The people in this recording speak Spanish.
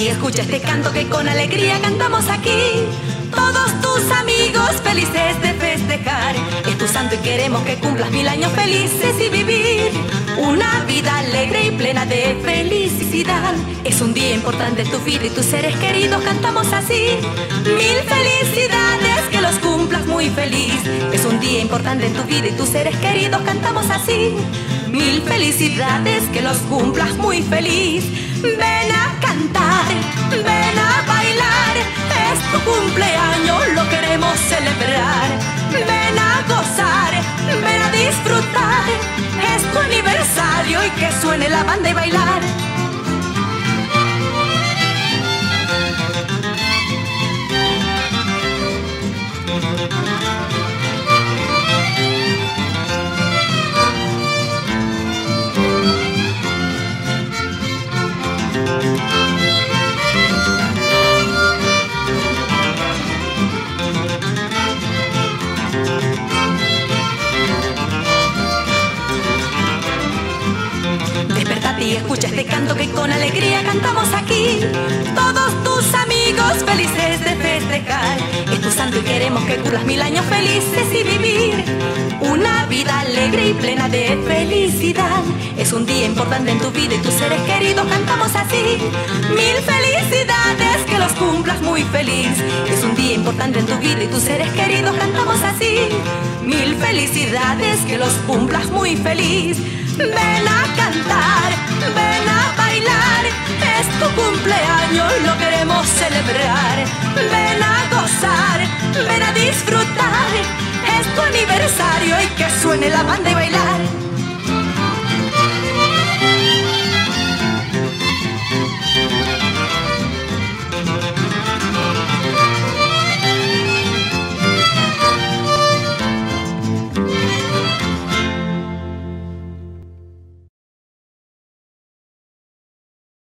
Y escucha este canto que con alegría cantamos aquí. Todos tus amigos felices de festejar. Es tu santo y queremos que cumplas mil años felices y vivir una vida alegre y plena de felicidad. Es un día importante en tu vida y tus seres queridos cantamos así. Mil felicidades, que los cumplas muy feliz. Es un día importante en tu vida y tus seres queridos cantamos así. Mil felicidades, que los cumplas muy feliz. Ven a cantar, ven a bailar. Es tu cumpleaños, lo queremos celebrar. Ven a gozar, ven a disfrutar. Es tu aniversario y que suene la banda y bailar. Y escucha este canto que con alegría cantamos aquí. Todos tus amigos felices de festejar. Es tu santo y queremos que cumplas mil años felices y vivir una vida alegre y plena de felicidad. Es un día importante en tu vida y tus seres queridos cantamos así. Mil felicidades, que los cumplas muy feliz. Es un día importante en tu vida y tus seres queridos cantamos así. Mil felicidades, que los cumplas muy feliz. Ven a cantar, ven a bailar, es tu cumpleaños, lo queremos celebrar. Ven a gozar, ven a disfrutar, es tu aniversario y que suene la banda y bailar.